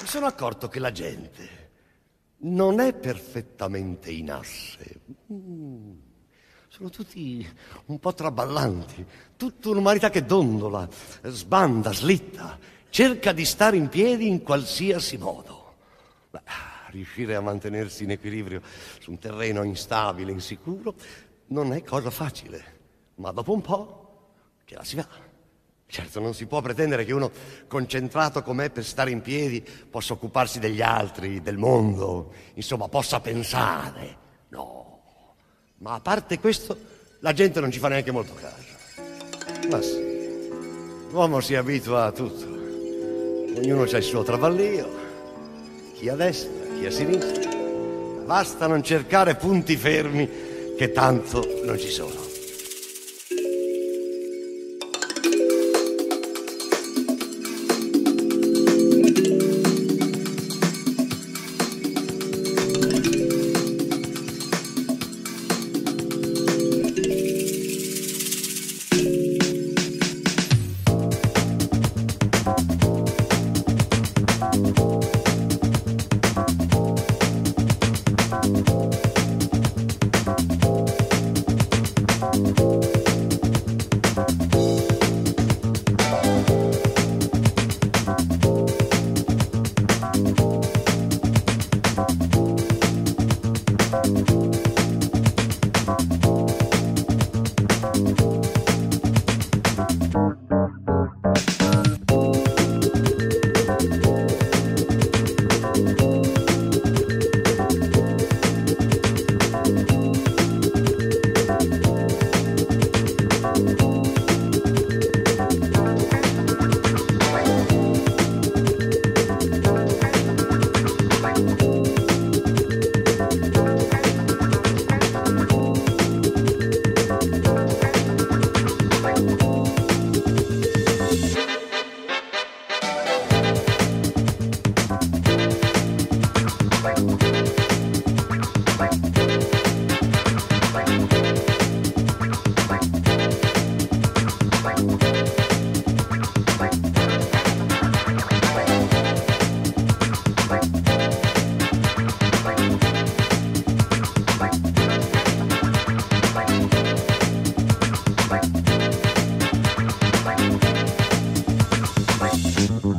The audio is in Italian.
Mi sono accorto che la gente non è perfettamente in asse. Mm. Sono tutti un po' traballanti, tutta un'umanità che dondola, sbanda, slitta, cerca di stare in piedi in qualsiasi modo. Beh, riuscire a mantenersi in equilibrio su un terreno instabile, insicuro, non è cosa facile, ma dopo un po' ce la si va. Certo, non si può pretendere che uno concentrato com'è per stare in piedi possa occuparsi degli altri, del mondo, insomma, possa pensare. No. Ma a parte questo, la gente non ci fa neanche molto caso. Ma sì, l'uomo si abitua a tutto. Ognuno ha il suo travallio, chi a destra, chi a sinistra. Basta non cercare punti fermi che tanto non ci sono. Mm-hmm.